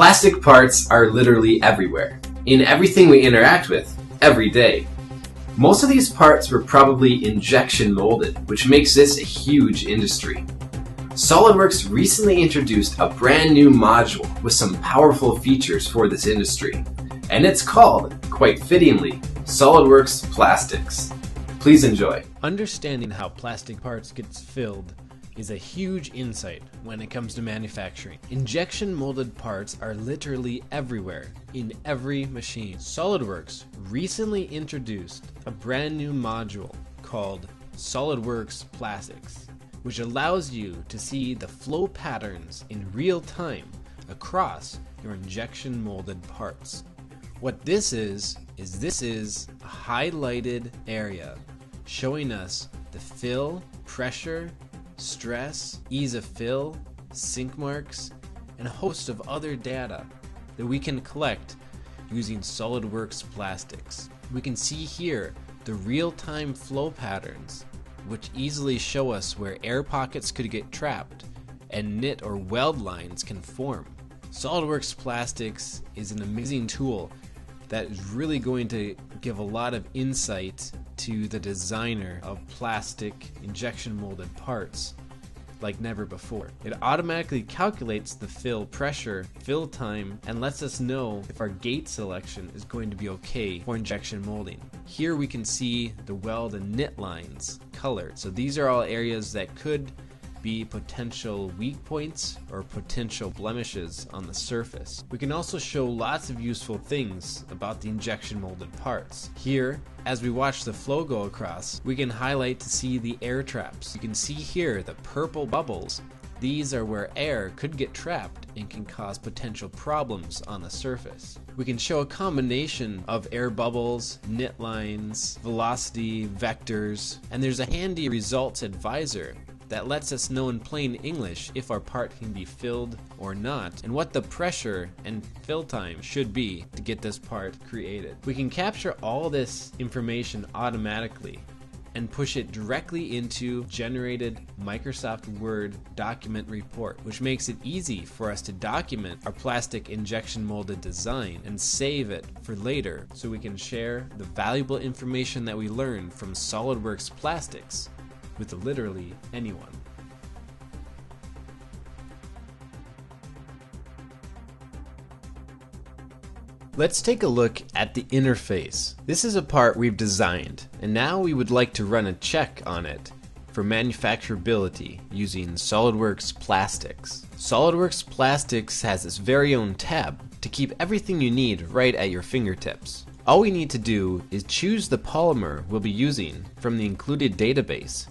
Plastic parts are literally everywhere, in everything we interact with, every day. Most of these parts were probably injection molded, which makes this a huge industry. SOLIDWORKS recently introduced a brand new module with some powerful features for this industry, and it's called, quite fittingly, SOLIDWORKS Plastics. Please enjoy. Understanding how plastic parts gets filled is a huge insight when it comes to manufacturing. Injection molded parts are literally everywhere, in every machine. SOLIDWORKS recently introduced a brand new module called SOLIDWORKS Plastics, which allows you to see the flow patterns in real time across your injection molded parts. What this is, is this is a highlighted area showing us the fill, pressure, stress, ease of fill, sink marks, and a host of other data that we can collect using SOLIDWORKS plastics. We can see here the real-time flow patterns, which easily show us where air pockets could get trapped and knit or weld lines can form. SOLIDWORKS Plastics is an amazing tool that is really going to give a lot of insight to the designer of plastic injection molded parts like never before. It automatically calculates the fill pressure, fill time, and lets us know if our gate selection is going to be okay for injection molding. Here we can see the weld and knit lines colored. So these are all areas that could be potential weak points or potential blemishes on the surface. We can also show lots of useful things about the injection molded parts. Here, as we watch the flow go across, we can highlight to see the air traps. You can see here the purple bubbles these are where air could get trapped and can cause potential problems on the surface. We can show a combination of air bubbles, knit lines, velocity, vectors, and there's a handy results advisor that lets us know in plain English if our part can be filled or not, and what the pressure and fill time should be to get this part created. We can capture all this information automatically and push it directly into generated Microsoft Word document report, which makes it easy for us to document our plastic injection molded design and save it for later so we can share the valuable information that we learned from SOLIDWORKS plastics with literally anyone. Let's take a look at the interface. This is a part we've designed, and now we would like to run a check on it for manufacturability using SOLIDWORKS Plastics. SOLIDWORKS Plastics has its very own tab to keep everything you need right at your fingertips. All we need to do is choose the polymer we'll be using from the included database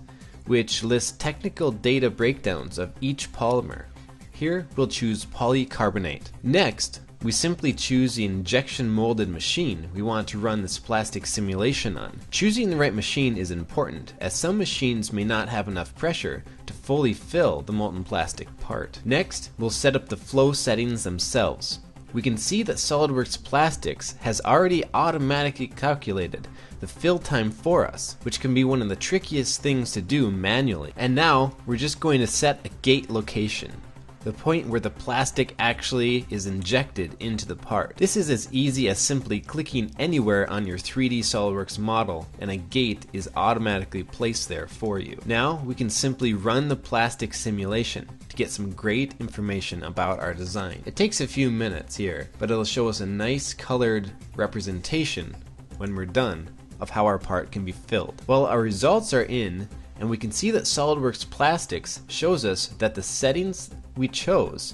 which lists technical data breakdowns of each polymer. Here we'll choose polycarbonate. Next, we simply choose the injection molded machine we want to run this plastic simulation on. Choosing the right machine is important, as some machines may not have enough pressure to fully fill the molten plastic part. Next, we'll set up the flow settings themselves we can see that SOLIDWORKS Plastics has already automatically calculated the fill time for us, which can be one of the trickiest things to do manually. And now we're just going to set a gate location the point where the plastic actually is injected into the part. This is as easy as simply clicking anywhere on your 3D SOLIDWORKS model and a gate is automatically placed there for you. Now we can simply run the plastic simulation to get some great information about our design. It takes a few minutes here, but it'll show us a nice colored representation when we're done of how our part can be filled. Well, our results are in, and we can see that SOLIDWORKS Plastics shows us that the settings we chose.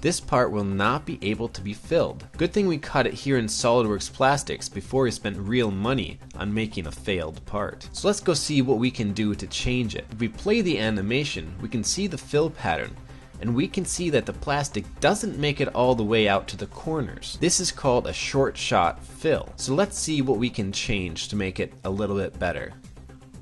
This part will not be able to be filled. Good thing we cut it here in SOLIDWORKS Plastics before we spent real money on making a failed part. So let's go see what we can do to change it. If we play the animation, we can see the fill pattern and we can see that the plastic doesn't make it all the way out to the corners. This is called a short shot fill. So let's see what we can change to make it a little bit better.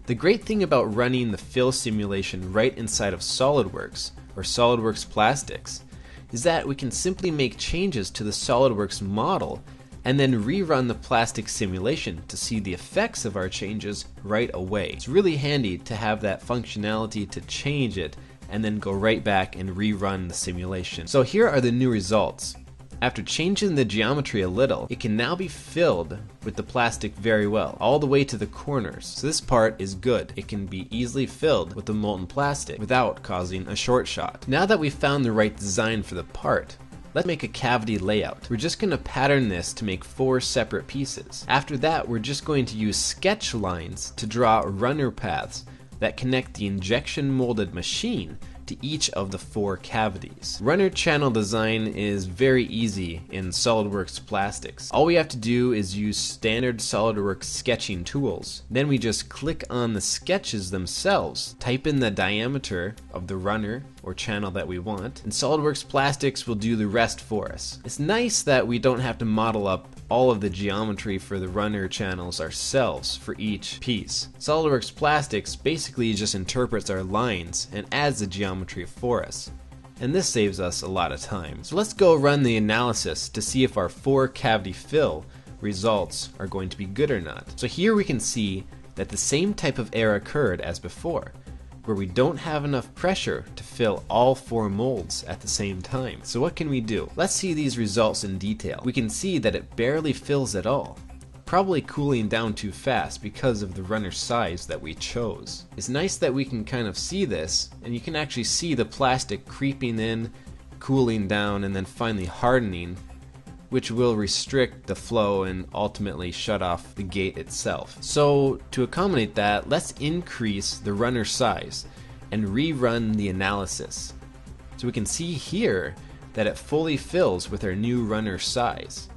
The great thing about running the fill simulation right inside of SOLIDWORKS or SOLIDWORKS Plastics is that we can simply make changes to the SOLIDWORKS model and then rerun the plastic simulation to see the effects of our changes right away. It's really handy to have that functionality to change it and then go right back and rerun the simulation. So here are the new results. After changing the geometry a little, it can now be filled with the plastic very well, all the way to the corners. So this part is good. It can be easily filled with the molten plastic without causing a short shot. Now that we've found the right design for the part, Let's make a cavity layout. We're just going to pattern this to make four separate pieces. After that, we're just going to use sketch lines to draw runner paths that connect the injection molded machine to each of the four cavities. Runner channel design is very easy in SOLIDWORKS Plastics. All we have to do is use standard SOLIDWORKS sketching tools. Then we just click on the sketches themselves, type in the diameter of the runner or channel that we want, and SOLIDWORKS Plastics will do the rest for us. It's nice that we don't have to model up all of the geometry for the runner channels ourselves for each piece. SOLIDWORKS Plastics basically just interprets our lines and adds the geometry for us. And this saves us a lot of time. So let's go run the analysis to see if our four cavity fill results are going to be good or not. So here we can see that the same type of error occurred as before where we don't have enough pressure to fill all four molds at the same time. So what can we do? Let's see these results in detail. We can see that it barely fills at all, probably cooling down too fast because of the runner size that we chose. It's nice that we can kind of see this, and you can actually see the plastic creeping in, cooling down, and then finally hardening which will restrict the flow and ultimately shut off the gate itself. So to accommodate that, let's increase the runner size and rerun the analysis. So we can see here that it fully fills with our new runner size.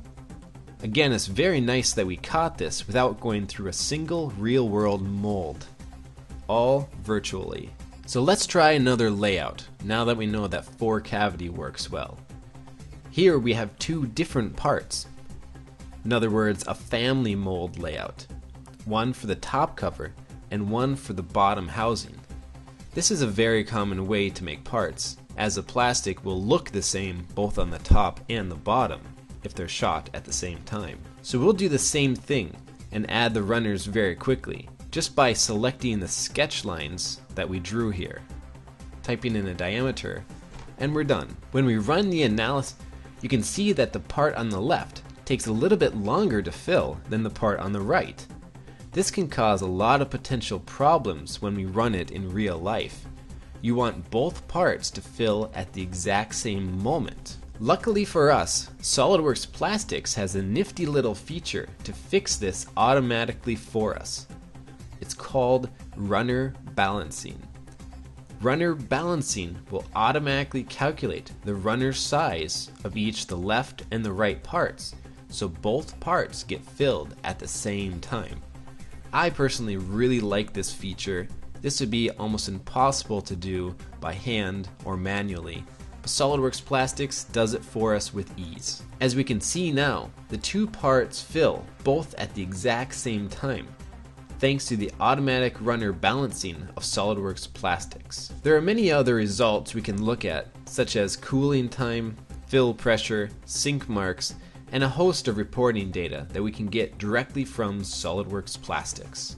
Again, it's very nice that we caught this without going through a single real world mold. All virtually. So let's try another layout, now that we know that 4 cavity works well. Here we have two different parts. In other words, a family mold layout. One for the top cover and one for the bottom housing. This is a very common way to make parts, as the plastic will look the same both on the top and the bottom if they're shot at the same time. So we'll do the same thing and add the runners very quickly, just by selecting the sketch lines that we drew here, typing in a diameter, and we're done. When we run the analysis, you can see that the part on the left takes a little bit longer to fill than the part on the right. This can cause a lot of potential problems when we run it in real life. You want both parts to fill at the exact same moment. Luckily for us, SOLIDWORKS Plastics has a nifty little feature to fix this automatically for us. It's called runner balancing. Runner balancing will automatically calculate the runner size of each the left and the right parts, so both parts get filled at the same time. I personally really like this feature. This would be almost impossible to do by hand or manually, but SOLIDWORKS Plastics does it for us with ease. As we can see now, the two parts fill both at the exact same time, thanks to the automatic runner balancing of SOLIDWORKS plastics. There are many other results we can look at, such as cooling time, fill pressure, sink marks, and a host of reporting data that we can get directly from SOLIDWORKS plastics.